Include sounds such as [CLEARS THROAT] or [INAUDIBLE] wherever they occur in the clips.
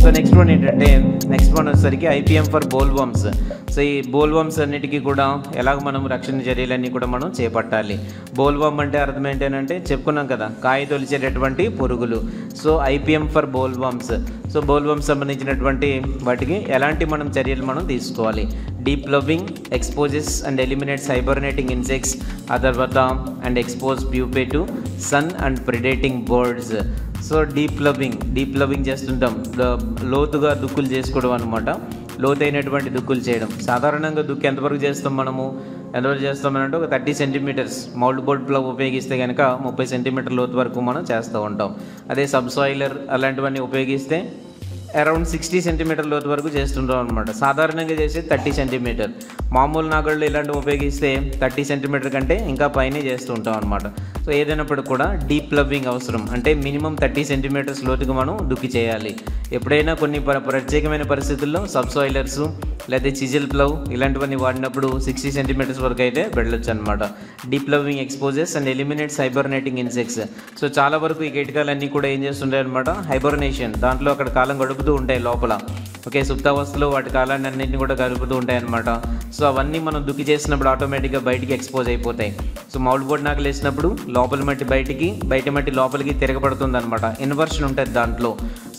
So next one ఏంటంటే next one వచ్చేసరికి IPM for bollworms so ఈ బోల్వమ్స్ అన్నిటికీ కూడా ఎలాగ మనం రక్షణ చర్యలన్నీ కూడా మనం చేపట్టాలి? బోల్వమ్ అంటే అర్థం ఏంటంటే చెప్పుకున్నాం కదా కాయ తొలిచేటటువంటి పురుగులు. So IPM for bollworms so bollworms సంబంధించినటువంటి వాటికి ఎలాంటి మనం చర్యలు మనం తీసుకోవాలి? Deep ploughing exposes and eliminates hibernating insects ఆ తర్వాత and expose pupae to sun and predating birds so deep ploughing deep ploughing చేస్తుంటాం. లోతుగా దుక్కులు చేసుకోవడం అనమాట లోతైనటువంటి దుక్కులు చేయడం. సాధారణంగా దుక్కు ఎంతవరకు చేస్తాం మనము? ఎంతవరకు చేస్తామనంటే ఒక thirty centimetres. Mould board plough ఉపయోగిస్తే కనుక ముప్పై సెంటీమీటర్ లోతు వరకు మనం చేస్తూ ఉంటాం. అదే సబ్సాయిలర్ అలాంటివన్నీ ఉపయోగిస్తే అరౌండ్ సిక్స్టీ సెంటీమీటర్ లోతు వరకు చేస్తుంటాం అనమాట సాధారణంగా చేసేది థర్టీ సెంటీమీటర్. మామూలు నాగళ్ళు ఇలాంటివి ఉపయోగిస్తే థర్టీ సెంటీమీటర్ కంటే ఇంకా పైనే చేస్తూ ఉంటాం అనమాట సో ఏదైనప్పుడు కూడా డీప్ లవ్వింగ్ అవసరం. అంటే మినిమం థర్టీ సెంటీమీటర్స్ లోతుగా మనం దుక్కి చేయాలి. ఎప్పుడైనా కొన్ని ప్రత్యేకమైన పరిస్థితుల్లో సబ్సాయిలర్స్ లేదా చిజిల్ ప్లవ్ ఇలాంటివన్నీ వాడినప్పుడు సిక్స్టీ సెంటీమీటర్స్ వరకు అయితే వెళ్ళొచ్చు అనమాట deep ploughing exposes and eliminates hibernating insects. So చాలా వరకు ఈ కీటకాలన్నీ కూడా ఏం చేస్తుంటాయి అనమాట హైబర్నేషన్. దాంట్లో అక్కడ కాలం గడుపుతూ ఉంటాయి లోపల. ఓకే సుప్తావస్థలో వాటి కాలాన్ని అన్నింటిని కూడా గడుపుతూ ఉంటాయి అనమాట సో అవన్నీ మనం దుక్కి చేసినప్పుడు ఆటోమేటిక్గా బయటికి ఎక్స్పోజ్ అయిపోతాయి. సో మౌల్ బోర్డ్ నాకు లేసినప్పుడు లోపల మట్టి బయటికి బయట మట్టి లోపలికి తిరగబడుతుంది అనమాట ఇన్వర్షన్ ఉంటుంది దాంట్లో.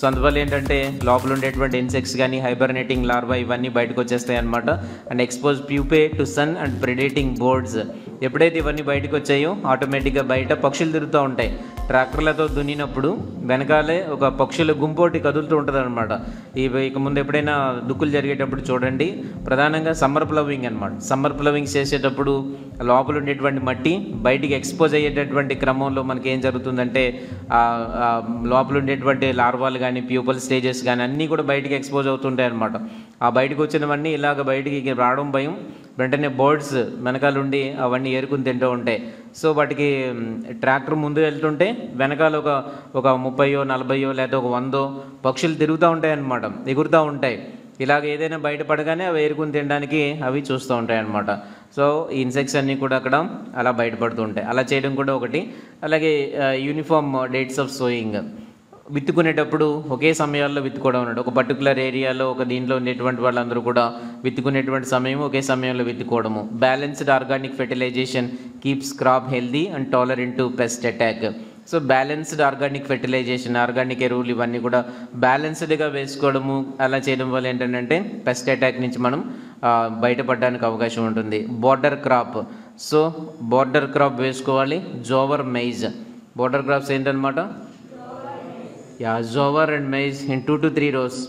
సో అందువల్ల ఏంటంటే లోపల ఉండేటువంటి ఇన్సెక్ట్స్ కానీ హైబర్నేటింగ్ లార్వా ఇవన్నీ బయటకు వచ్చేస్తాయి అనమాట and expose pupae to sun and predating birds ఎప్పుడైతే ఇవన్నీ బయటకు వచ్చాయో ఆటోమేటిక్గా బయట పక్షులు తిరుగుతూ ఉంటాయి. ట్రాక్టర్లతో దున్నినప్పుడు వెనకాలే ఒక పక్షుల గుంపోటి కదులుతూ ఉంటుంది అనమాట ఇవి ఇక ముందు ఎప్పుడైనా దుక్కులు జరిగేటప్పుడు చూడండి. ప్రధానంగా సమ్మర్ ప్లవింగ్ అనమాట సమ్మర్ ప్లవింగ్ చేసేటప్పుడు లోపల ఉండేటువంటి మట్టి బయటికి ఎక్స్పోజ్ అయ్యేటటువంటి క్రమంలో మనకి ఏం జరుగుతుందంటే లోపల ఉండేటువంటి లార్వాలు కానీ ప్యూపల్ స్టేజెస్ కానీ అన్నీ కూడా బయటికి ఎక్స్పోజ్ అవుతుంటాయి అనమాట ఆ బయటకు వచ్చినవన్నీ ఇలాగ బయటికి రావడం భయం. వెంటనే బర్డ్స్ వెనకాల ఉండి అవన్నీ ఏరుకుని తింటూ ఉంటాయి. సో వాటికి ట్రాక్టర్ ముందు వెళ్తుంటే వెనకాల ఒక ఒక ముప్పయో నలభయో లేదా ఒక వందో పక్షులు తిరుగుతూ ఉంటాయి అన్నమాట ఎగురుతూ ఉంటాయి. ఇలాగ ఏదైనా బయటపడగానే అవి ఏరుకుని తినడానికి అవి చూస్తూ ఉంటాయి అన్నమాట సో ఈ ఇన్సెక్ట్స్ అన్నీ కూడా అక్కడ అలా బయటపడుతూ ఉంటాయి. అలా చేయడం కూడా ఒకటి. అలాగే యూనిఫామ్ డేట్స్ ఆఫ్ సోయింగ్. విత్తుకునేటప్పుడు ఒకే సమయాల్లో విత్తుకోవడం అన్నాడు. ఒక పర్టికులర్ ఏరియాలో ఒక దీంట్లో ఉండేటువంటి వాళ్ళందరూ కూడా విత్తుకునేటువంటి సమయం ఒకే సమయంలో విత్తుకోవడము. Balanced organic fertilisation keeps crop healthy and tolerant to pest attack so balanced organic fertilisation organic ఎరువులు ఇవన్నీ కూడా బ్యాలెన్స్డ్గా వేసుకోవడము అలా చేయడం వల్ల ఏంటంటే పెస్ట్ అటాక్ నుంచి మనం బయటపడడానికి అవకాశం ఉంటుంది. Border crop so border crop వేసుకోవాలి. జోవర్ మెయిజ్ బోర్డర్ క్రాప్స్ ఏంటనమాట yeah jowar and maize in two to three rows.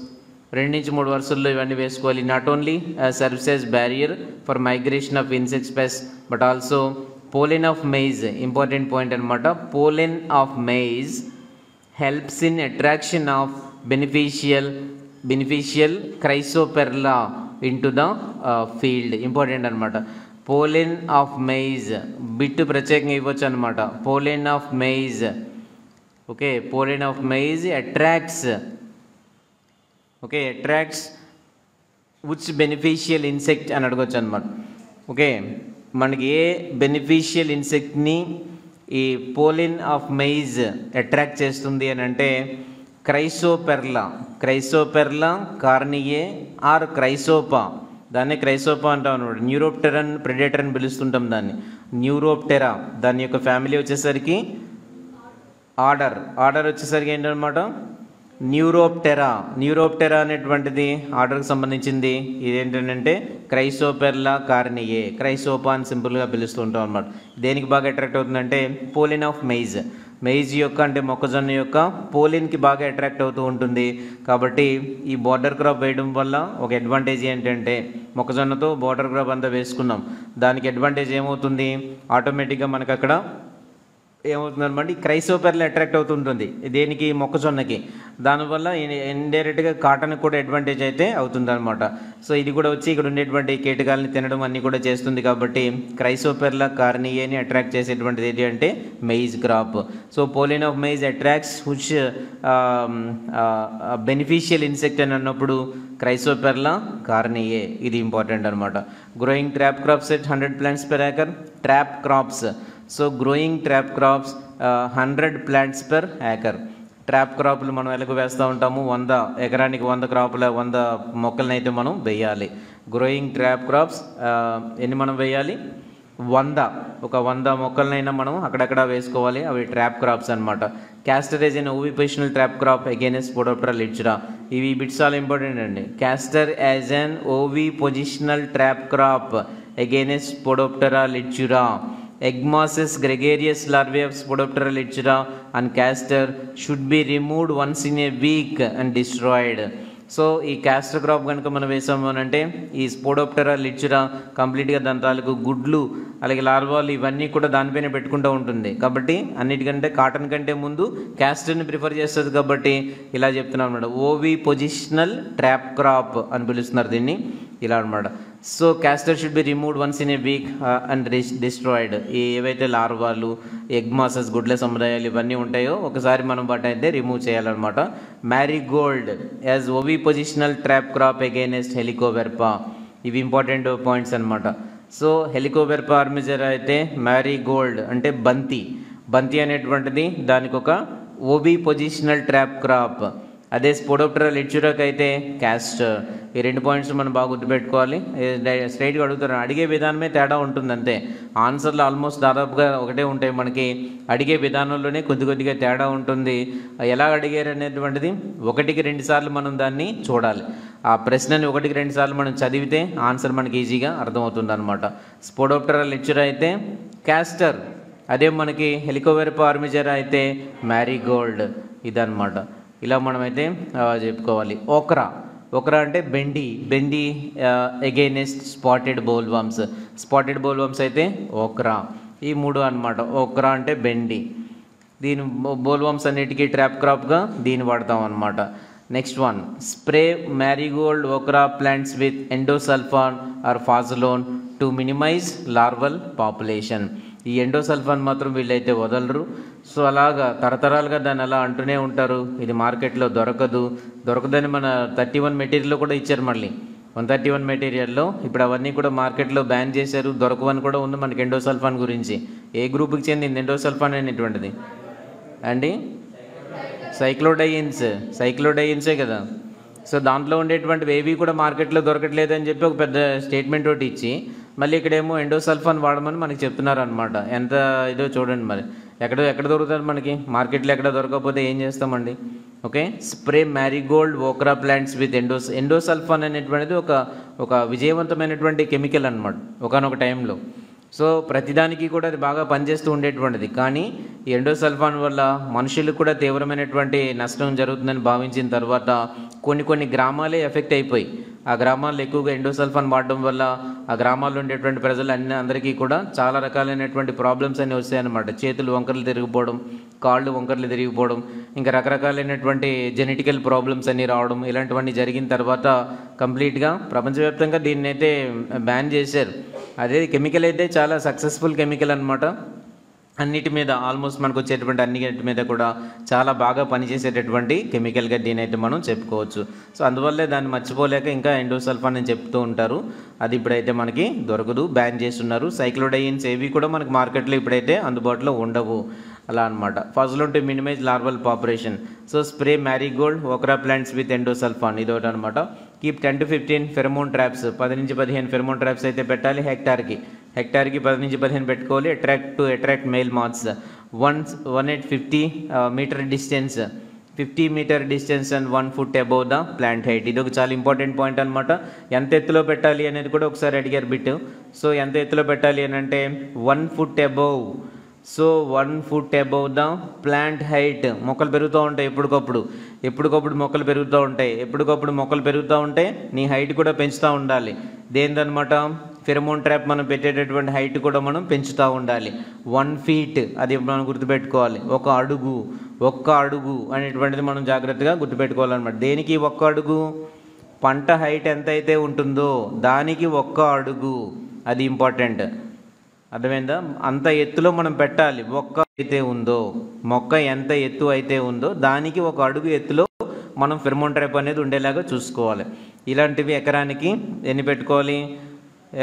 రెండు నుంచి మూడు వరుసల్లో ఇవన్నీ వేసుకోవాలి. Not only services barrier for migration of insects pests but also pollen of maize important point అనమాట pollen of maize helps in attraction of beneficial beneficial chrysoperla in to the field important అనమాట pollen of maize bit ప్రత్యేకంగా ఇవ్వచ్చు అనమాట pollen of maize okay pollen of maize attracts okay attracts which beneficial insect అని అడగొచ్చు అనమాట okay మనకి ఏ beneficial ఇన్సెక్ట్ని ఈ పోలిన్ of maize attract చేస్తుంది అని అంటే క్రైసోపెర్లా క్రైసోపెర్లా కార్నియే ఆర్ క్రైసోపా దాన్ని క్రైసోపా అంటాం అనమాట న్యూరోప్టెరన్ ప్రెడేటర్ అని పిలుస్తుంటాం దాన్ని. న్యూరోప్టెరా దాని యొక్క ఫ్యామిలీ వచ్చేసరికి ఆర్డర్. ఆర్డర్ వచ్చేసరికి ఏంటనమాట న్యూరోప్టెరా. న్యూరోప్టెరా అనేటువంటిది ఆర్డర్కి సంబంధించింది. ఇదేంటంటే క్రైసోపెర్లా కార్నియే. క్రైసోపా అని సింపుల్గా పిలుస్తూ ఉంటాం అనమాట దేనికి బాగా అట్రాక్ట్ అవుతుందంటే పోలిన్ ఆఫ్ మెయిజ్. మెయిజ్ యొక్క అంటే మొక్కజొన్న యొక్క పోలిన్కి బాగా అట్రాక్ట్ అవుతూ ఉంటుంది. కాబట్టి ఈ బార్డర్ క్రాప్ వేయడం వల్ల ఒక అడ్వాంటేజ్ ఏంటంటే మొక్కజొన్నతో బార్డర్ క్రాప్ అంతా వేసుకున్నాం. దానికి అడ్వాంటేజ్ ఏమవుతుంది? ఆటోమేటిక్గా మనకు అక్కడ ఏమవుతుందనమాట అనమాట అట్రాక్ట్ అవుతుంటుంది. దేనికి? మొక్కజొన్నకి. దానివల్ల ఇండైరెక్ట్గా కాటన్ కూడా అడ్వాంటేజ్ అయితే అవుతుందనమాట సో ఇది కూడా వచ్చి ఇక్కడ ఉండేటువంటి కీటకాలని తినడం అన్నీ కూడా చేస్తుంది కాబట్టి క్రైసోపెర్ల కార్నియేని అట్రాక్ట్ చేసేటువంటిది ఏంటి అంటే maize crop so pollen of maize attracts which beneficial insect అని అన్నప్పుడు క్రైసోపెర్లా కార్నియే ఇది ఇంపార్టెంట్ అనమాట growing trap crops at hundred plants per acre trap crops so growing trap crops hundred plants per acre trap క్రాప్లు మనం ఎలాగో వేస్తూ ఉంటాము? వంద ఎకరానికి వంద క్రాపుల వంద మొక్కలను అయితే మనం వేయాలి. గ్రోయింగ్ ట్రాప్ క్రాప్స్ ఎన్ని మనం వేయాలి? వంద. ఒక వంద మొక్కలనైనా మనం అక్కడక్కడ వేసుకోవాలి. అవి ట్రాప్ క్రాప్స్ అనమాట castor as an ovi trap crop against Spodoptera litura ఇవి బిట్స్ ఆల్ ఇంపార్టెంట్ అండి. Castor as an ovipositional trap crop against Spodoptera litura Egmosis gregarious larvae of Spodoptera and and castor should be removed once in a week and destroyed. So ఈ castor crop కనుక మనం వేసాము అని అంటే ఈ స్పోడోప్టెరా లిచ్చురా కంప్లీట్గా దాని తాలూకు గుడ్లు అలాగే లార్వాలు ఇవన్నీ కూడా దానిపైన పెట్టుకుంటూ ఉంటుంది. కాబట్టి అన్నిటికంటే కాటన్ కంటే ముందు క్యాస్టర్ని ప్రిఫర్ చేస్తుంది కాబట్టి ఇలా చెప్తున్నాం అనమాట ఓవి పొజిషనల్ ట్రాప్ క్రాప్ అని పిలుస్తున్నారు దీన్ని. ఇలా అనమాట so castor should be removed once in a week and destroyed ఈ ఏవైతే లార్వాలు ఎగ్ మాసెస్ గుడ్ల సముదాయాలు ఇవన్నీ ఉంటాయో ఒకసారి మనం వాటి అయితే రిమూవ్ చేయాలన్నమాట. Marigold as ovi positional trap crop against helicoverpa ఇవి ఇంపార్టెంట్ పాయింట్స్ అనమాట సో హెలికోవెర్పా ఆర్మిజర్ అయితే మ్యారీగోల్డ్ అంటే బంతి. బంతి అనేటువంటిది దానికి ఒక ఓబీ పొజిషనల్ ట్రాప్ క్రాప్ అదే స్పోడోప్టరా లిచ్చురాకి అయితే క్యాస్టర్ ఈ రెండు పాయింట్స్ మనం బాగా గుర్తుపెట్టుకోవాలి. స్ట్రైట్గా అడుగుతారు అడిగే విధానమే తేడా ఉంటుంది అంతే ఆన్సర్లు ఆల్మోస్ట్ దాదాపుగా ఒకటే ఉంటాయి మనకి. అడిగే విధానంలోనే కొద్ది కొద్దిగా తేడా ఉంటుంది. ఎలా అడిగారు అనేటువంటిది ఒకటికి రెండు సార్లు మనం దాన్ని చూడాలి. ఆ ప్రశ్నని ఒకటికి రెండు సార్లు మనం చదివితే ఆన్సర్ మనకి ఈజీగా అర్థమవుతుంది అనమాట స్పోడోప్టరా లెక్చర్ అయితే క్యాస్టర్ అదే మనకి హెలికోవెరప ఆర్మిజర్ అయితే మ్యారీగోల్డ్ ఇదనమాట ఇలా మనమైతే ఆ, చెప్పుకోవాలి. ఓక్రా. ఓక్రా అంటే బెండి. బెండి against spotted bollworms spotted bollworms అయితే ఓక్రా. ఈ మూడు అన్నమాట. ఓక్రా అంటే బెండి. దీని బోల్వామ్స్ అన్నిటికీ ట్రాప్ క్రాప్గా దీన్ని వాడతాం అనమాట next one spray marigold okra plants with endosulfan or phosalone to minimise larval population ఈ ఎండోసల్ఫాన్ మాత్రం వీళ్ళైతే వదలరు. సో అలాగా తరతరాలుగా దాన్ని అలా అంటూనే ఉంటారు. ఇది మార్కెట్లో దొరకదు. దొరకదని మన థర్టీ వన్ మెటీరియల్లో కూడా ఇచ్చారు మళ్ళీ. వన్ థర్టీ వన్ మెటీరియల్లో ఇప్పుడు అవన్నీ కూడా మార్కెట్లో బ్యాన్ చేశారు. దొరకవని కూడా ఉంది మనకి ఎండోసల్ఫాన్ గురించి. ఏ గ్రూప్కి చెందింది? ఎండోసల్ఫాన్ అనేటువంటిది. అండి? సైక్లోడయిన్స్. సైక్లోడయిన్సే కదా. సో దాంట్లో ఉండేటువంటివి ఏవి కూడా మార్కెట్లో దొరకట్లేదు అని చెప్పి ఒక పెద్ద స్టేట్మెంట్ ఒకటి ఇచ్చి మళ్ళీ ఇక్కడేమో ఎండోసల్ఫాన్ వాడమని మనకి చెప్తున్నారు అనమాట ఎంత ఇదో చూడండి మరి. ఎక్కడ ఎక్కడ దొరుకుతుంది మనకి? మార్కెట్లో ఎక్కడ దొరకకపోతే ఏం చేస్తామండి? Okay? Spray marigold okra plants with endos endosulfan అనేటువంటిది ఒక ఒక విజయవంతమైనటువంటి కెమికల్ అనమాట ఒకనొక టైంలో. సో ప్రతిదానికి కూడా అది బాగా పనిచేస్తూ ఉండేటువంటిది. కానీ ఈ ఎండోసల్ఫాన్ వల్ల మనుషులకు కూడా తీవ్రమైనటువంటి నష్టం జరుగుతుందని భావించిన తర్వాత కొన్ని కొన్ని గ్రామాలే ఎఫెక్ట్ అయిపోయి ఆ గ్రామాల్లో ఎక్కువగా ఎండోసల్ఫాన్ వాడడం వల్ల ఆ గ్రామాల్లో ఉండేటువంటి ప్రజలు అన్ని అందరికీ కూడా చాలా రకాలైనటువంటి ప్రాబ్లమ్స్ అన్నీ వస్తాయన్నమాట. చేతులు వంకరలు తిరిగిపోవడం కాళ్ళు వంకరలు తిరిగిపోవడం ఇంకా రకరకాలైనటువంటి జెనెటికల్ ప్రాబ్లమ్స్ అన్నీ రావడం ఇలాంటివన్నీ జరిగిన తర్వాత కంప్లీట్గా ప్రపంచవ్యాప్తంగా దీన్ని అయితే బ్యాన్ చేశారు. అదే కెమికల్ అయితే చాలా సక్సెస్ఫుల్ కెమికల్ అనమాట అన్నిటి మీద ఆల్మోస్ట్ మనకు వచ్చేటువంటి అన్నిటి మీద కూడా చాలా బాగా పనిచేసేటటువంటి కెమికల్గా దీని అయితే మనం చెప్పుకోవచ్చు. సో అందువల్లే దాన్ని మర్చిపోలేక ఇంకా ఎండోసల్ఫాన్ అని చెప్తూ ఉంటారు. అది ఇప్పుడైతే మనకి దొరకదు. బ్యాన్ చేస్తున్నారు. సైక్లోడైన్స్ ఏవి కూడా మనకు మార్కెట్లో ఇప్పుడైతే అందుబాటులో ఉండవు. అలా అనమాట ఫస్ట్ ఉంటే minimise larval population so spray marigold okra plants with endosulfan ఇది ఒకటి అనమాట keep ten to fifteen pheromone traps పది నుంచి పదిహేను ఫెరమోన్ ట్రాప్స్ అయితే పెట్టాలి హెక్టార్కి. హెక్టార్కి పది నుంచి పదిహేను పెట్టుకోవాలి. Attract to attract male moths one one eight fifty metre distance fifty metre distance and one foot above the plant height ఇది ఒక చాలా ఇంపార్టెంట్ పాయింట్ అనమాట ఎంత ఎత్తులో పెట్టాలి అనేది కూడా ఒకసారి అడిగారు బిట్ సో ఎంత ఎత్తులో పెట్టాలి అని అంటే one foot above so one foot above the plant height మొక్కలు పెరుగుతూ ఉంటాయి ఎప్పటికప్పుడు. ఎప్పటికప్పుడు మొక్కలు పెరుగుతూ ఉంటాయి. ఎప్పటికప్పుడు మొక్కలు పెరుగుతూ ఉంటే నీ హైట్ కూడా పెంచుతూ ఉండాలి. దేనిదనమాట ఫెరమోన్ ట్రాప్ మనం పెట్టేటటువంటి హైట్ కూడా మనం పెంచుతూ ఉండాలి. వన్ ఫీట్ అది మనం గుర్తుపెట్టుకోవాలి. ఒక అడుగు ఒక్క అడుగు అనేటువంటిది మనం జాగ్రత్తగా గుర్తుపెట్టుకోవాలన్నమాట. దేనికి ఒక్క అడుగు? పంట హైట్ ఎంత అయితే ఉంటుందో దానికి ఒక్క అడుగు. అది ఇంపార్టెంట్ అర్థమైందా? అంత ఎత్తులో మనం పెట్టాలి. ఒక్క అయితే ఉందో మొక్క ఎంత ఎత్తు అయితే ఉందో దానికి ఒక అడుగు ఎత్తులో మనం ఫిర్మోన్ ట్రాప్ అనేది ఉండేలాగా చూసుకోవాలి. ఇలాంటివి ఎకరానికి ఎన్ని పెట్టుకోవాలి?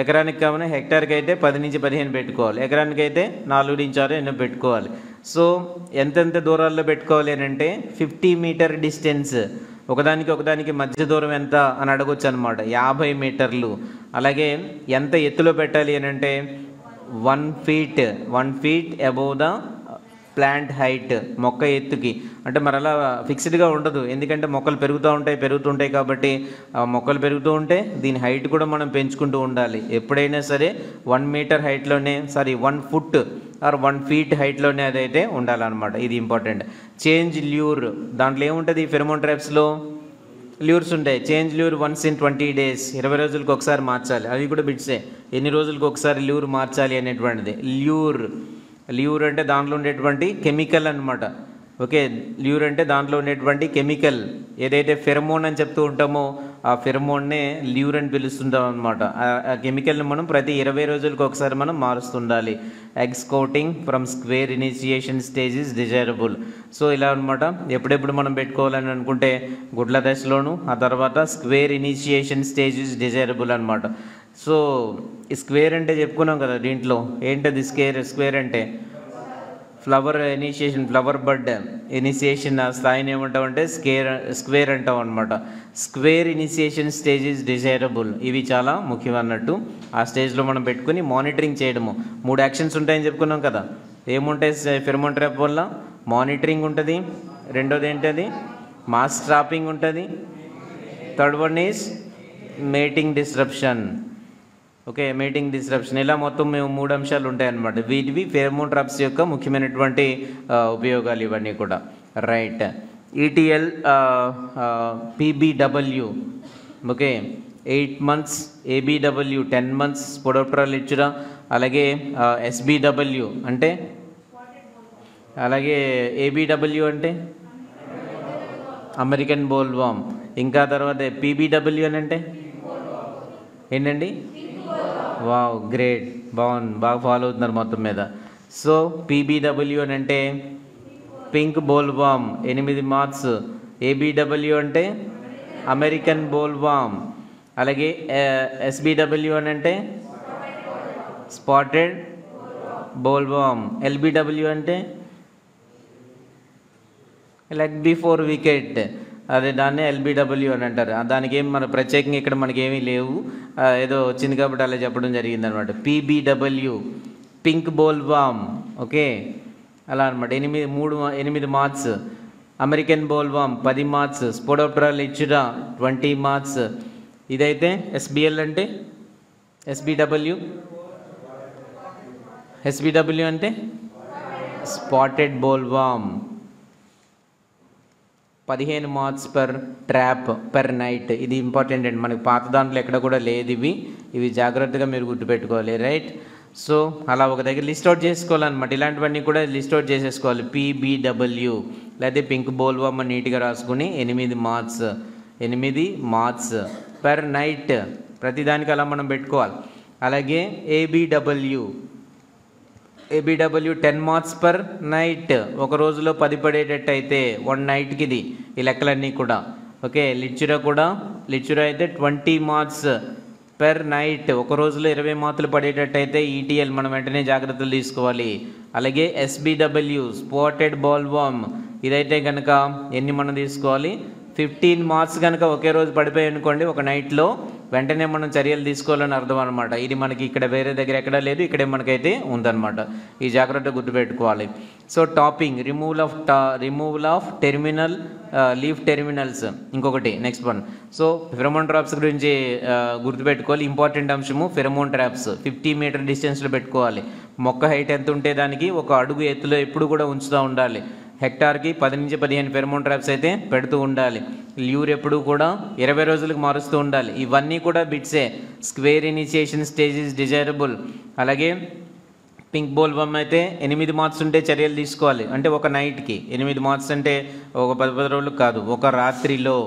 ఎకరానికి కావున హెక్టార్కి అయితే పది నుంచి పదిహేను పెట్టుకోవాలి. ఎకరానికి అయితే నాలుగు నుంచి ఆరు ఎన్నో పెట్టుకోవాలి. సో ఎంతెంత దూరాల్లో పెట్టుకోవాలి అని అంటే ఫిఫ్టీ మీటర్ డిస్టెన్స్. ఒకదానికి ఒకదానికి మధ్య దూరం ఎంత అని అడగొచ్చు అనమాట యాభై మీటర్లు. అలాగే ఎంత ఎత్తులో పెట్టాలి అని అంటే one feet one feet above the plant height మొక్క ఎత్తుకి. అంటే మరి అలా ఫిక్స్డ్గా ఉండదు. ఎందుకంటే మొక్కలు పెరుగుతూ ఉంటాయి పెరుగుతుంటాయి కాబట్టి ఆ మొక్కలు పెరుగుతూ ఉంటే దీని హైట్ కూడా మనం పెంచుకుంటూ ఉండాలి. ఎప్పుడైనా సరే one metre హైట్లోనే sorry one foot or one feet హైట్లోనే అదైతే ఉండాలన్నమాట. ఇది ఇంపార్టెంట్ చేంజ్ ల్యూర్ దాంట్లో ఏముంటుంది? ఫెరమోన్ ట్రాప్స్లో ల్యూర్స్ ఉంటాయి. Change lure once in twenty days ఇరవై రోజులకు ఒకసారి మార్చాలి. అవి కూడా బిట్సే ఎన్ని రోజులకు ఒకసారి ల్యూర్ మార్చాలి అనేటువంటిది. ల్యూర్ ల్యూర్ అంటే దాంట్లో ఉండేటువంటి కెమికల్ అనమాట ఓకే ల్యూర్ అంటే దాంట్లో ఉండేటువంటి కెమికల్ ఏదైతే ఫెరమోన్ అని చెప్తూ ఉంటామో ఆ ఫెరమోన్నే ల్యూర్ అని పిలుస్తుంటాం అనమాట ఆ కెమికల్ని మనం ప్రతి ఇరవై రోజులకు ఒకసారి మనం మారుస్తుండాలి. Eggs coating from square initiation stage is desirable so ఇలా అనమాట ఎప్పుడెప్పుడు మనం పెట్టుకోవాలని అనుకుంటే గుడ్ల దశలోను ఆ తర్వాత square initiation stage is desirable అనమాట సో ఈ స్క్వేర్ అంటే చెప్పుకున్నాం కదా దీంట్లో. ఏంటది స్క్వేర్ స్క్వేర్ అంటే flower initiation flower bud initiation ఆ స్థాయిని ఏమంటామంటే స్కేర్ స్క్వేర్ అంటాం అనమాట square initiation stage is desirable ఇవి చాలా ముఖ్యం అన్నట్టు ఆ స్టేజ్లో మనం పెట్టుకుని మానిటరింగ్ చేయడము. మూడు యాక్షన్స్ ఉంటాయని చెప్పుకున్నాం కదా. ఏముంటాయి ఫిర్మోన్ ట్రాప్ వల్ల? మానిటరింగ్ ఉంటుంది. రెండోది ఏంటది? మాస్ ట్రాపింగ్ ఉంటుంది. Third one is mating disruption okay mating disruption ఇలా మొత్తం మేము మూడు అంశాలు ఉంటాయి అన్నమాట వీటివి ఫెరమోన్ ట్రాప్స్ యొక్క ముఖ్యమైనటువంటి ఉపయోగాలు ఇవన్నీ కూడా. Right ETL PBW okay eight months ABW ten months spodoptera ఇచ్చురా. అలాగే ఎస్బీడబ్ల్యూ అంటే? అలాగే ఏబీడబ్ల్యూ అంటే? American bollworm. ఇంకా తర్వాత పీబీడబ్ల్యూ అని అంటే? ఏంటండి? Wow great. బాగుంది బాగా ఫాలో అవుతున్నారు మొత్తం మీద. సో పీబీడబ్ల్యూ అని అంటే పింక్ బోల్వామ్ ఎనిమిది మార్క్స్ ఏబీడబ్ల్యూ అంటే అమెరికన్ బోల్వామ్ అలాగే ఎస్బీడబ్ల్యూ అని అంటే స్పాటెడ్ బోల్వామ్ ఎల్బీడబ్ల్యూ అంటే లెగ్ బిఫోర్ వికెట్. అదే దాన్నే ఎల్బిడబ్ల్యూ అని అంటారు. దానికి ఏం మన ప్రత్యేకంగా ఇక్కడ మనకి ఏమీ లేవు ఏదో వచ్చింది కాబట్టి అలా చెప్పడం జరిగింది అనమాట PBW pink bollworm okay? అలా అనమాట ఎనిమిది మూడు ఎనిమిది మార్క్స్ అమెరికన్ బోల్ వామ్ పది మార్క్స్ స్పోడోప్రాల్ ఇచ్చురా ట్వంటీ మార్క్స్ ఇదైతే ఎస్బిఎల్ అంటే? ఎస్బిడబ్ల్యూ? ఎస్బిడబ్ల్యూ అంటే? Spotted bollworm. పదిహేను marks per trap per night ఇది ఇంపార్టెంట్ అండి. మనకి పాత దాంట్లో ఎక్కడ కూడా లేదు ఇవి. ఇవి జాగ్రత్తగా మీరు గుర్తుపెట్టుకోవాలి రైట్ సో అలా ఒక దగ్గర లిస్ట్ అవుట్ చేసుకోవాలన్నమాట. ఇలాంటివన్నీ కూడా లిస్ట్ అవుట్ చేసేసుకోవాలి. పీబీడబ్ల్యూ లేకపోతే పింక్ బోల్వమ్మ నీట్గా రాసుకుని ఎనిమిది మార్క్స్ ఎనిమిది మార్క్స్ పర్ నైట్ ప్రతిదానికి అలా మనం పెట్టుకోవాలి. అలాగే ABW ABW ten marks per night ఒక రోజులో పది పడేటట్టు అయితే వన్ నైట్కి ఇది ఈ లెక్కలన్నీ కూడా. ఓకే లిచ్చురా కూడా. లిచ్చురా అయితే ట్వంటీ మార్క్స్ పెర్ నైట్ ఒక రోజులో ఇరవై మార్కులు పడేటట్టు అయితే ఈటీఎల్ మనం వెంటనే జాగ్రత్తలు తీసుకోవాలి. అలాగే ఎస్బిడబ్ల్యూ స్పాటెడ్ బాల్వామ్ ఇదైతే కనుక ఎన్ని మనం తీసుకోవాలి? ఫిఫ్టీన్ మార్క్స్ కనుక ఒకే రోజు పడిపోయి అనుకోండి ఒక నైట్లో వెంటనే మనం చర్యలు తీసుకోవాలని అర్థం అనమాట ఇది మనకి ఇక్కడ వేరే దగ్గర ఎక్కడా లేదు ఇక్కడే మనకైతే ఉందన్నమాట. ఈ జాగ్రత్త గుర్తుపెట్టుకోవాలి. సో టాపింగ్ రిమూవల్ ఆఫ్ టా removal of terminal leaf terminals ఇంకొకటి next one so pheromone traps గురించి uh, గుర్తుపెట్టుకోవాలి. ఇంపార్టెంట్ అంశము ఫెరమోన్ ట్రాప్స్ ఫిఫ్టీ మీటర్ డిస్టెన్స్లో పెట్టుకోవాలి. మొక్క హైట్ ఎంత ఉంటే దానికి ఒక అడుగు ఎత్తులో ఎప్పుడు కూడా ఉంచుతూ ఉండాలి. హెక్టార్కి పది నుంచి పదిహేను ఫెరమోన్ ట్రాప్స్ అయితే పెడుతూ ఉండాలి. ల్యూర్ ఎప్పుడు కూడా ఇరవై రోజులకు మారుస్తూ ఉండాలి. ఇవన్నీ కూడా బిట్సే. Square initiation stage is desirable. అలాగే పింక్ బోల్ బొమ్మ అయితే ఎనిమిది మార్క్స్ ఉంటే చర్యలు తీసుకోవాలి. అంటే ఒక నైట్కి ఎనిమిది మార్క్స్ అంటే ఒక పది పది రోజులు కాదు ఒక రాత్రిలో.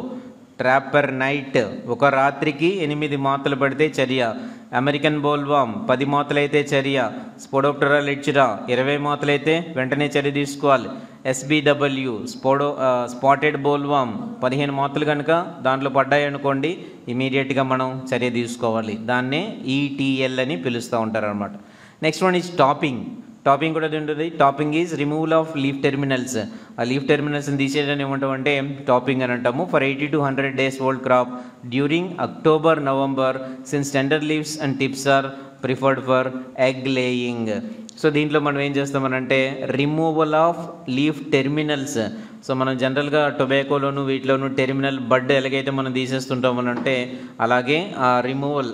Trap per night. ఒక రాత్రికి ఎనిమిది మాతలు పడితే చర్య. అమెరికన్ బోల్వామ్ పది మాతలైతే చర్య. స్పోడోప్టరా లిడ్చిరా ఇరవై మాతలైతే వెంటనే చర్య తీసుకోవాలి. ఎస్బిడబ్ల్యూ స్పోడో స్పాటెడ్ బోల్వామ్ పదిహేను మాతలు కనుక దాంట్లో పడ్డాయి అనుకోండి ఇమీడియట్గా మనం చర్య తీసుకోవాలి. దాన్నే ఈటీఎల్ అని పిలుస్తూ ఉంటారు అనమాట next one is topping. Topping కూడా ఉంటుంది topping is removal of leaf terminals ఆ లీఫ్ టెర్మినల్స్ని తీసేయడం ఏమంటాం అంటే టాపింగ్ అని అంటాము. For eighty to hundred days old crop during October November since tender leaves and tips are preferred for egg laying so దీంట్లో మనం ఏం చేస్తామనంటే removal of leaf terminals so మనం జనరల్గా టొబాకోలోను వీటిలోను టెర్మినల్ బడ్ ఎలాగైతే మనం తీసేస్తుంటామనంటే అలాగే ఆ రిమూవల్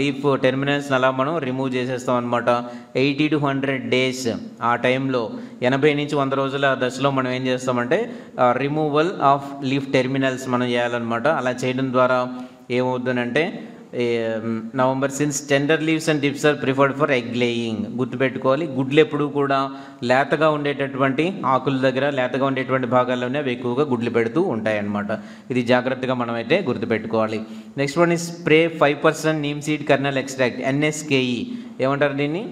లీఫ్ టెర్మినల్స్ని అలా మనం రిమూవ్ చేసేస్తాం అనమాట ఎయిటీ టు హండ్రెడ్ డేస్ ఆ టైంలో ఎనభై నుంచి వంద రోజుల దశలో మనం ఏం చేస్తామంటే రిమూవల్ ఆఫ్ లీఫ్ టెర్మినల్స్ మనం చేయాలన్నమాట. అలా చేయడం ద్వారా ఏమవుతుందంటే November since tender leaves and tips are preferred for egg laying గుర్తుపెట్టుకోవాలి గుడ్లు ఎప్పుడు కూడా లేతగా ఉండేటటువంటి ఆకుల దగ్గర లేతగా ఉండేటువంటి భాగాల్లోనే అవి ఎక్కువగా గుడ్లు పెడుతూ ఉంటాయి అన్నమాట ఇది జాగ్రత్తగా మనం అయితే గుర్తుపెట్టుకోవాలి next one is spray five percent neem seed kernel extract NSKE ఏమంటారు దీన్ని?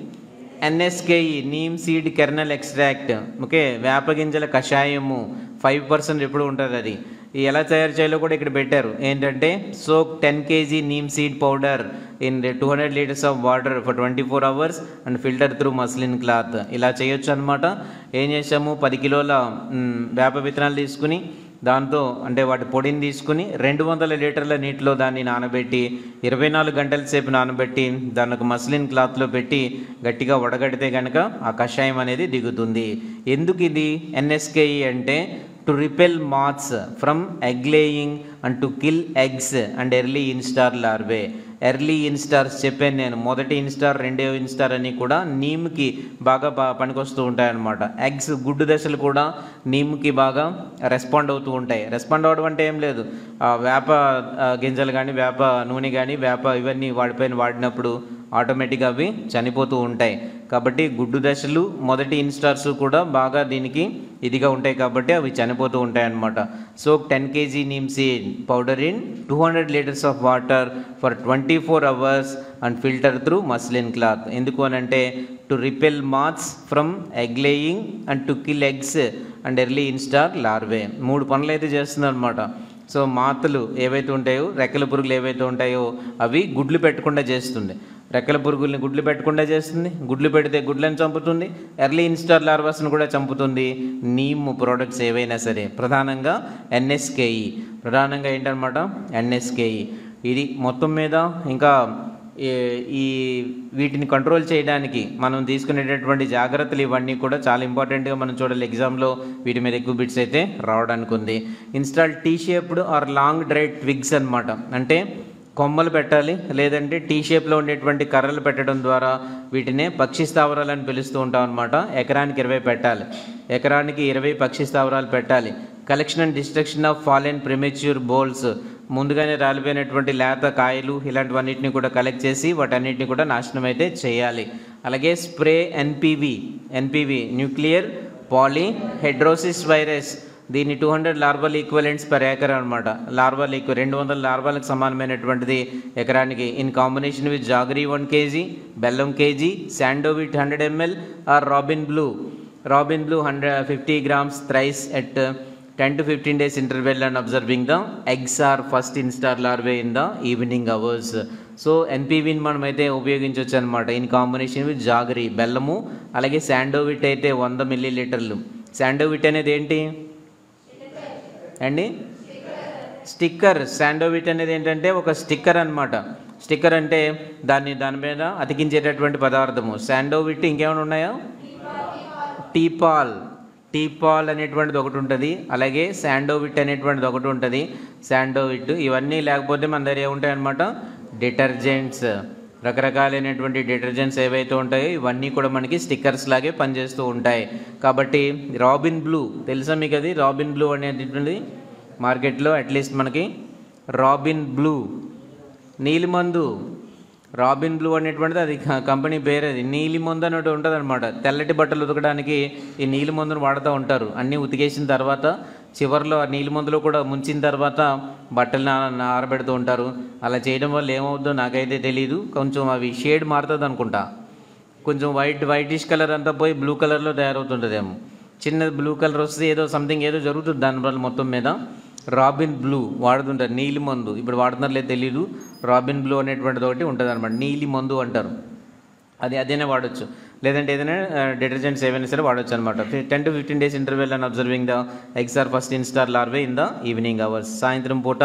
NSKE neem seed kernel extract okay వేపగింజల కషాయము. ఫైవ్ పర్సెంట్ ఎప్పుడు ఉంటుంది అది? ఎలా తయారు చేయాలో కూడా ఇక్కడ పెట్టారు. ఏంటంటే soak ten KG neem seed powder in two hundred litres of water for twenty four hours and filter through muslin cloth ఇలా చేయొచ్చు అనమాట ఏం చేసాము పది కిలోల వేప విత్తనాలు తీసుకుని దాంతో అంటే వాటి పొడిని తీసుకుని రెండు వందల లీటర్ల నీటిలో దాన్ని నానబెట్టి ఇరవై నాలుగు గంటల సేపు నానబెట్టి దాన్ని ఒక మస్లిన్ క్లాత్లో పెట్టి గట్టిగా వడగడితే కనుక ఆ కషాయం అనేది దిగుతుంది. ఎందుకు ఇది? ఎన్ఎస్కేఈ అంటే to repel moths from egg laying and to kill eggs and early instar larvae early instars చెప్పాను నేను. మొదటి ఇన్స్టార్ రెండో ఇన్స్టార్ అని కూడా నీమ్కి బాగా బా పనికొస్తూ ఉంటాయన్నమాట. ఎగ్స్ గుడ్డు దశలు కూడా నీమ్కి బాగా రెస్పాండ్ అవుతూ ఉంటాయి. రెస్పాండ్ అవ్వడం అంటే ఏం లేదు. వేప గింజలు కానీ వేప నూనె కానీ వేప ఇవన్నీ వాడిపైన వాడినప్పుడు ఆటోమేటిక్గా అవి చనిపోతూ ఉంటాయి. కాబట్టి గుడ్డు దశలు మొదటి ఇన్స్టార్స్ కూడా బాగా దీనికి ఇదిగా ఉంటాయి కాబట్టి అవి చనిపోతూ ఉంటాయి అన్నమాట so ten KG neem powder in two hundred litres of water for twenty four hours and filter through muslin cloth ఎందుకు అని అంటే to repel moths from egg laying and to kill eggs and early instar larvae మూడు పనులు అయితే చేస్తుంది అనమాట so మాతలు ఏవైతే ఉంటాయో రెక్కల పురుగులు ఏవైతే ఉంటాయో అవి గుడ్లు పెట్టకుండా చేస్తుండే రెక్కల పురుగుల్ని గుడ్లు పెట్టకుండా చేస్తుంది. గుడ్లు పెడితే గుడ్లను చంపుతుంది. ఎర్లీ ఇన్స్టార్ లార్వాస్ను కూడా చంపుతుంది. నీమ్ ప్రోడక్ట్స్ ఏవైనా సరే. ప్రధానంగా ఎన్ఎస్కేఈ. ప్రధానంగా ఏంటనమాట ఎన్ఎస్కేఈ. ఇది మొత్తం మీద ఇంకా ఈ- వీటిని కంట్రోల్ చేయడానికి మనం తీసుకునేటటువంటి జాగ్రత్తలు ఇవన్నీ కూడా చాలా ఇంపార్టెంట్గా మనం చూడాలి. ఎగ్జామ్లో వీటి మీద ఎక్కువ బిట్స్ అయితే రావడానికి ఉంది install T shaped or long dried twigs అన్నమాట. అంటే కొమ్మలు పెట్టాలి లేదంటే టీ షేప్లో ఉండేటువంటి కర్రలు పెట్టడం ద్వారా వీటినే పక్షి స్థావరాలు అని పిలుస్తూ ఉంటాం అనమాట ఎకరానికి ఇరవై పెట్టాలి. ఎకరానికి ఇరవై పక్షి స్థావరాలు పెట్టాలి. Collection and destruction of fallen premature bolls ముందుగానే రాలిపోయినటువంటి లేత కాయలు ఇలాంటివన్నిటిని కూడా కలెక్ట్ చేసి వాటన్నిటిని కూడా నాశనం అయితే చేయాలి. అలాగే spray NPV NPV nuclear polyhedrosis virus దీన్ని two hundred larval equivalents per acre అనమాట లార్వల్ ఈక్వ రెండు వందల లార్వాలకు సమానమైనటువంటిది ఎకరానికి. In combination with jaggery one KG బెల్లం KG Sandovit hundred ML or Robin Blue Robin Blue hundred fifty grams thrice at ten to fifteen days interval and observing the eggs or first instar larvae in the evening hours so ఎన్పీవీని మనం అయితే ఉపయోగించవచ్చు అనమాట in combination with jaggery బెల్లము అలాగే Sandovit అయితే వంద milli లీటర్లు Sandovit అనేది ఏంటి? అండి? స్టిక్కర్ శాండోవిట్ అనేది ఏంటంటే ఒక స్టిక్కర్ అన్నమాట. స్టిక్కర్ అంటే దాన్ని దాని మీద అతికించేటటువంటి పదార్థము. శాండోవిట్ ఇంకేమైనా ఉన్నాయా? టీపాల్. టీపాల్ అనేటువంటిది ఒకటి ఉంటుంది. అలాగే శాండోవిట్ అనేటువంటిది ఒకటి ఉంటుంది. శాండోవిట్ ఇవన్నీ లేకపోతే మన దగ్గర ఏముంటాయి అనమాట డిటర్జెంట్స్. రకరకాలైనటువంటి డిటర్జెంట్స్ ఏవైతే ఉంటాయో ఇవన్నీ కూడా మనకి స్టిక్కర్స్ లాగే పనిచేస్తూ ఉంటాయి. కాబట్టి రాబిన్ బ్లూ తెలుసా మీకు అది? రాబిన్ బ్లూ అనేటువంటిది మార్కెట్లో అట్లీస్ట్ మనకి రాబిన్ బ్లూ నీలిమందు. రాబిన్ బ్లూ అనేటువంటిది అది కంపెనీ పేరు అది. నీలిమందు అనేది ఉంటుంది అనమాట తెల్లటి బట్టలు ఉతకడానికి ఈ నీలి మందును వాడుతూ ఉంటారు. అన్నీ ఉతికేసిన తర్వాత చివరిలో ఆ నీళ్ళ మందులో కూడా ముంచిన తర్వాత బట్టలు ఆరబెడుతూ ఉంటారు. అలా చేయడం వల్ల ఏమవుద్దో నాకైతే తెలియదు కొంచెం అవి షేడ్ మారుతుంది అనుకుంటా. కొంచెం వైట్ వైటిష్ కలర్ అంతా పోయి బ్లూ కలర్లో తయారవుతుంటుందేమో. చిన్న బ్లూ కలర్ వస్తే ఏదో సంథింగ్ ఏదో జరుగుతుంది దానివల్ల మొత్తం మీద. రాబిన్ బ్లూ వాడుతుంటారు. నీలి మందు. ఇప్పుడు వాడుతున్నారు లేదు తెలీదు. రాబిన్ బ్లూ అనేటువంటిది ఒకటి ఉంటుంది అనమాట నీలి మందు అంటారు. అది అదేనే వాడచ్చు. లేదంటే ఏదైనా డిటర్జెంట్స్ ఏవైనా సరే వాడచ్చు అనమాట ten to fifteen days interval and observing the eggs or first instar larvae in the evening hours సాయంత్రం పూట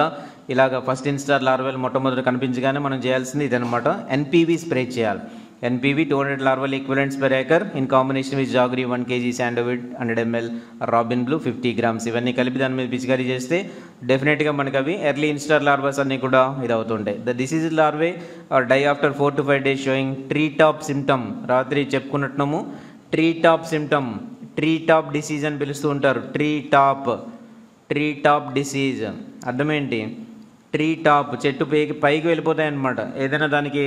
ఇలాగ ఫస్ట్ ఇన్స్టార్ లార్వేలు మొట్టమొదటి కనిపించగానే మనం చేయాల్సింది ఇదనమాట. ఎన్పీవీ స్ప్రే చేయాలి. NPV two hundred larval per acre in in combination with jaggery one KG Sandovit hundred ML Robin Blue fifty grams ఇవన్నీ కలిపి దాని మీద పిచికారీ చేస్తే డెఫినెట్గా మనకి అవి ఎర్లీ ఇన్స్టార్ లార్వాస్ అన్నీ కూడా ఇది అవుతుంటాయి the disease larvae are die after four to five days showing tree top symptom రాత్రి చెప్పుకున్నట్టున్నాము tree top symptom tree top disease అని పిలుస్తూ ఉంటారు. Tree top tree top disease అర్థమేంటి tree top చెట్టు పైకి పైకి వెళ్ళిపోతాయి అనమాట ఏదైనా దానికి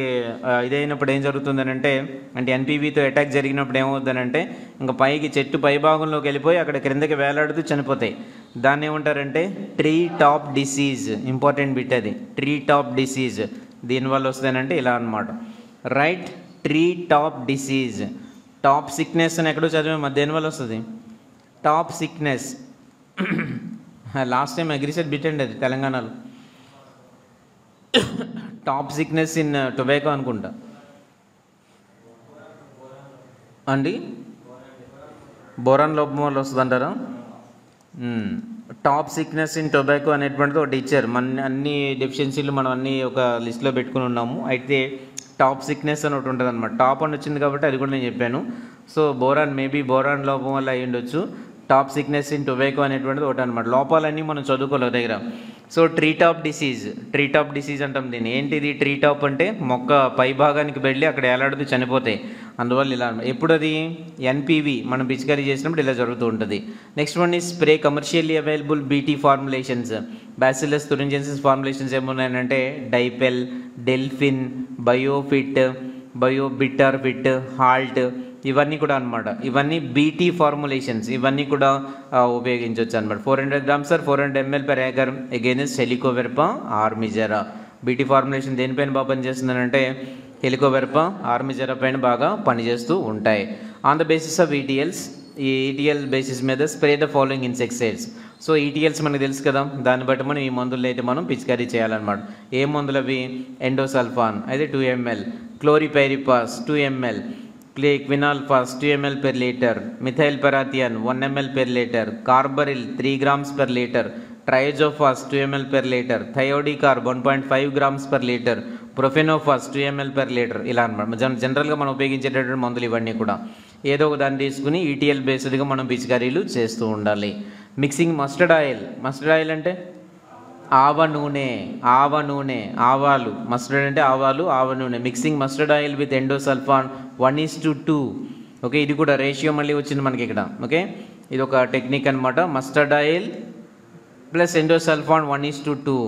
ఇదైనప్పుడు ఏం జరుగుతుందని అంటే అంటే ఎన్పీవీతో అటాక్ జరిగినప్పుడు ఏమవుతుందనంటే ఇంకా పైకి చెట్టు పై భాగంలోకి వెళ్ళిపోయి అక్కడ క్రిందకి వేలాడుతూ చనిపోతాయి. దాన్ని ఏమంటారంటే tree top disease important bit అది. ట్రీ టాప్ డిసీజ్ దీనివల్ల వస్తుందంటే ఇలా అనమాట right tree top disease. Top sickness అని ఎక్కడో చదివాము దేనివల్ల వస్తుంది? Top sickness. [CLEARS THROAT] Last time AGRICET bit అండి అది తెలంగాణలో. టాప్ సిక్నెస్ ఇన్ టొబాకో అనుకుంటా. అండి? బొరాన్ లోపం వల్ల వస్తుందంటారా? టాప్ సిక్నెస్ ఇన్ టొబాకో అనేటువంటిది ఒకటి ఇచ్చారు. మన అన్ని డెఫిషియన్సీలు మనం అన్ని ఒక లిస్ట్లో పెట్టుకుని ఉన్నాము. అయితే టాప్ సిక్నెస్ అని ఒకటి ఉంటుంది అనమాట టాప్ అని వచ్చింది కాబట్టి అది కూడా నేను చెప్పాను. సో బోరాన్ మేబీ బోరాన్ లోపం వల్ల అయ్యి ఉండొచ్చు టాప్ సిక్నెస్ ఇన్ టొబాకో అనేటువంటిది ఒకటి అనమాట లోపాలన్నీ మనం చదువుకోలేదు దగ్గర. So tree top disease tree top disease అంటాం దీన్ని. ఏంటిది ట్రీ టాప్ అంటే? మొక్క పై భాగానికి వెళ్ళి అక్కడ ఏలాడుతూ చనిపోతాయి. అందువల్ల ఇలా ఎప్పుడు అది ఎన్పివి మనం పిచికారీ చేసినప్పుడు ఇలా జరుగుతూ ఉంటుంది. నెక్స్ట్ వన్ ఈ spray commercially available BT formulations Bacillus thuringiensis formulations ఏమున్నాయంటే? Dipel Delfin Biofit bio bitter fit Halt ఇవన్నీ కూడా అనమాట ఇవన్నీ బీటీ ఫార్ములేషన్స్ ఇవన్నీ కూడా ఉపయోగించవచ్చు అనమాట four hundred grams sir four hundred ML per acre against Helicoverpa armigera BT formulation దేనిపైన బాగా పనిచేస్తుందంటే హెలికోవెర్పా ఆర్మిజెరా పైన బాగా పనిచేస్తూ ఉంటాయి. On the basis of ETLs ఈ ఈటీఎల్ బేసిస్ మీద spray the following insecticides so ETLs మనకు తెలుసు కదా దాన్ని బట్టి మనం ఈ మందులు అయితే మనం పిచికారీ చేయాలన్నమాట. ఏ మందులు అవి ఎండోసల్ఫాన్ అయితే two ML chlorpyrifos two ML clay quinalphos two ML per litre methyl parathion one ML per litre carbaryl three grams per litre triazophos two ML per litre thiodicarb one point five grams per litre profenofos two ML per litre ఇలా అనమాట జనరల్గా మనం ఉపయోగించేటటువంటి మందులు ఇవన్నీ కూడా. ఏదో ఒక దాన్ని తీసుకుని ఈటీఎల్ బేస్డ్గా మనం పిచికారీలు చేస్తూ ఉండాలి. Mixing mustard oil mustard oil అంటే? ఆవ నూనె ఆవ నూనె ఆవాలు. మస్టర్డ్ అంటే ఆవాలు ఆవ నూనె. Mixing mustard oil with endosulfan one is to two okay ఇది కూడా రేషియో మళ్ళీ వచ్చింది మనకి ఇక్కడ. ఓకే ఇది ఒక టెక్నిక్ అనమాట mustard oil plus endosulfan one is to two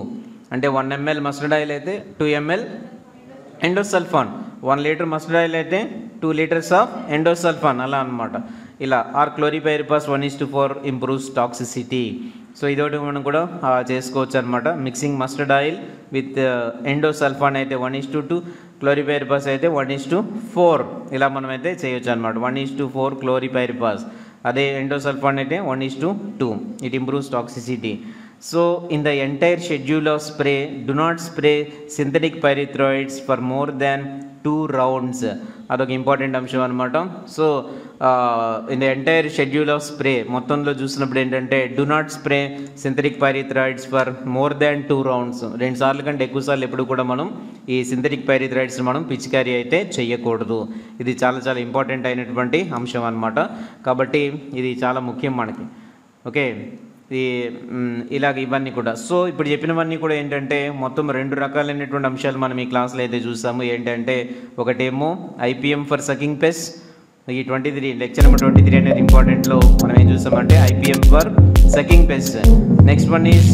అంటే వన్ ఎంఎల్ మస్టర్డ్ ఆయిల్ అయితే two ML endosulfan one litre mustard oil అయితే టూ లీటర్స్ ఆఫ్ ఎండోసల్ఫాన్ అలా అనమాట ఇలా or chlorpyrifos one is to four improves toxicity so ఇదొకటి మనం కూడా చేసుకోవచ్చు అనమాట mixing mustard oil with endosulfan అయితే one is to two chlorpyrifos అయితే వన్ ఈస్ టు ఫోర్ ఇలా మనం అయితే చేయొచ్చు అనమాట one is to four chlorpyrifos అదే ఎండోసల్ఫాన్ అయితే one is to two it improves toxicity so in the entire schedule of spray do not spray synthetic pyrethroids for more than two rounds అదొక important అంశం అనమాట so in the entire schedule of spray మొత్తంలో చూసినప్పుడు ఏంటంటే do not spray synthetic pyrethroids for more than two rounds రెండు సార్లు కంటే ఎక్కువ సార్లు ఎప్పుడు కూడా మనం ఈ సింథటిక్ పైరిథ్రాయిడ్స్ మనం పిచికారీ అయితే చేయకూడదు ఇది చాలా చాలా ఇంపార్టెంట్ అయినటువంటి అంశం అనమాట కాబట్టి ఇది చాలా ముఖ్యం మనకి. ఓకే ఈ ఇలాగ ఇవన్నీ కూడా. సో ఇప్పుడు చెప్పినవన్నీ కూడా ఏంటంటే మొత్తం రెండు రకాలైనటువంటి అంశాలు మనం ఈ క్లాస్లో అయితే చూసాము. ఏంటంటే ఒకటేమో ఐపీఎం ఫర్ సకింగ్ పెస్ ఈ twenty three lecture number twenty three అనేది ఇంపార్టెంట్లో మనం ఏం చూసామంటే IPM for sucking pests next one is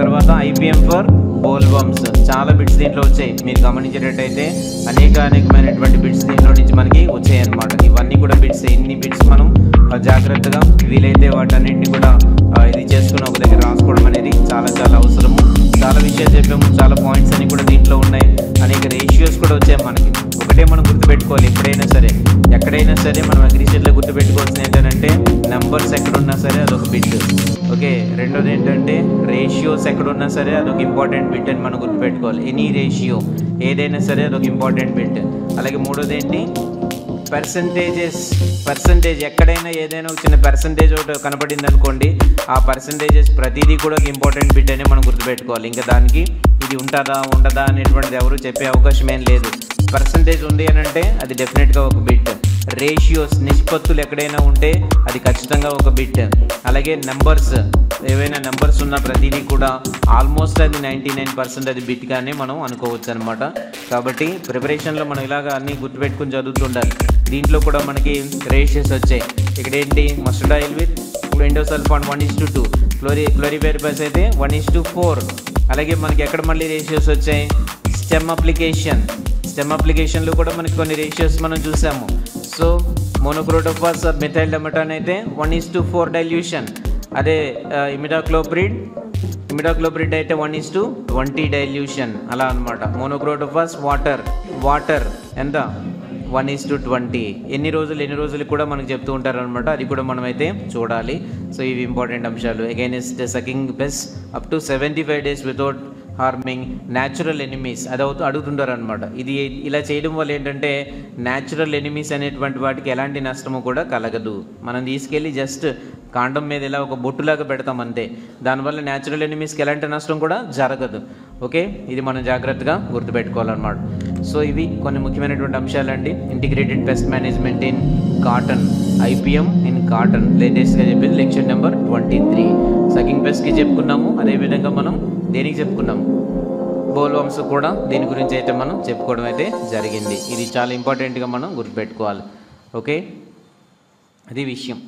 తర్వాత ఐపీఎం ఫర్ బోల్బమ్స్ చాలా బిట్స్ దీంట్లో వచ్చాయి. మీరు గమనించేటట్టయితే అనేక అనేకమైనటువంటి బిట్స్ దీంట్లో నుంచి మనకి వచ్చాయి అన్నమాట ఇవన్నీ కూడా బిట్స్ ఇన్ని బిట్స్ మనం జాగ్రత్తగా వీలైతే వాటన్నిటిని కూడా ఇది చేసుకుని ఒక దగ్గర రాసుకోవడం అనేది చాలా చాలా అవసరము. చాలా విషయాలు చెప్పాము చాలా పాయింట్స్ అని కూడా దీంట్లో ఉన్నాయి. అనేక రేషియోస్ కూడా వచ్చాయి మనకి. ఒకటే మనం గుర్తుపెట్టుకోవాలి ఎప్పుడైనా సరే. ఎక్కడైనా సరే మనం అగ్రిషన్లో గుర్తుపెట్టుకోవాల్సింది ఏంటంటే నెంబర్స్ ఎక్కడున్నా సరే అదొక బిట్ ఓకే రెండోది ఏంటంటే రేషియోస్ ఎక్కడున్నా సరే అదొక ఇంపార్టెంట్ బిట్ అని మనం గుర్తుపెట్టుకోవాలి. ఎనీ రేషియో ఏదైనా సరే అదొక ఇంపార్టెంట్ బిట్ అలాగే మూడోది ఏంటి? పర్సంటేజెస్ పర్సంటేజ్ ఎక్కడైనా ఏదైనా ఒక చిన్న పర్సంటేజ్ ఒకటి కనపడింది అనుకోండి ఆ పర్సంటేజెస్ ప్రతిదీ కూడా ఒక ఇంపార్టెంట్ బిట్ అని మనం గుర్తుపెట్టుకోవాలి. ఇంకా దానికి ఇది ఉంటుందా ఉండదా అనేటువంటిది ఎవరు చెప్పే అవకాశం ఏం లేదు. పర్సంటేజ్ ఉంది అని అంటే అది డెఫినెట్గా ఒక బిట్ రేషియోస్ నిష్పత్తులు ఎక్కడైనా ఉంటే అది ఖచ్చితంగా ఒక బిట్ అలాగే నెంబర్స్ ఏవైనా నెంబర్స్ ఉన్న ప్రతిదీ కూడా ఆల్మోస్ట్ అది నైంటీ నైన్ పర్సెంట్ అది బిట్గానే మనం అనుకోవచ్చు అనమాట కాబట్టి ప్రిపరేషన్లో మనం ఇలాగ అన్నీ గుర్తుపెట్టుకుని చదువుతుండాలి. దీంట్లో కూడా మనకి రేషియోస్ వచ్చాయి. ఇక్కడ ఏంటి? Mustard oil with endosulfan one is to two క్లోరి chlorpyrifos అయితే వన్ ఇస్ టు ఫోర్ అలాగే మనకి ఎక్కడ మళ్ళీ రేషియోస్ వచ్చాయి? స్టెమ్ అప్లికేషన్ స్టెమ్ అప్లికేషన్లో కూడా మనకి కొన్ని రేషియోస్ మనం చూసాము. సో మోనోక్రోటోఫాస్ మిథైల్ డెమటాన్ అయితే one is to four dilution అదే ఇమిడాక్లోప్రిడ్ ఇమిడాక్లోప్రిడ్ అయితే one is to twenty dilution అలా అనమాట మోనోక్రోటోఫాస్ వాటర్ వాటర్ ఎంత? One is to twenty. ఎన్ని రోజులు ఎన్ని రోజులు కూడా మనకు చెప్తూ ఉంటారనమాట అది కూడా మనమైతే చూడాలి. సో ఇవి ఇంపార్టెంట్ అంశాలు. Against sucking pests up to seventy five days without harming natural enemies అది అవుతూ అడుగుతుంటారు అనమాట ఇది ఇలా చేయడం వల్ల ఏంటంటే న్యాచురల్ ఎనిమీస్ అనేటువంటి వాటికి ఎలాంటి నష్టము కూడా కలగదు. మనం తీసుకెళ్ళి జస్ట్ కాండం మీద ఇలా ఒక బొట్టులాగా పెడతాం అంతే. దానివల్ల న్యాచురల్ ఎనిమీస్కి ఎలాంటి నష్టం కూడా జరగదు. ఓకే ఇది మనం జాగ్రత్తగా గుర్తుపెట్టుకోవాలన్నమాట. సో ఇవి కొన్ని ముఖ్యమైనటువంటి అంశాలండి. Integrated pest management in cotton IPM in cotton లేటెస్ట్గా చెప్పేది lecture number twenty three. Sucking పెస్ట్కి చెప్పుకున్నాము అదేవిధంగా మనం దేనికి చెప్పుకున్నాము? బోల్వామ్స్ కూడా దీని గురించి అయితే మనం చెప్పుకోవడం అయితే జరిగింది. ఇది చాలా ఇంపార్టెంట్గా మనం గుర్తుపెట్టుకోవాలి. ఓకే అది విషయం.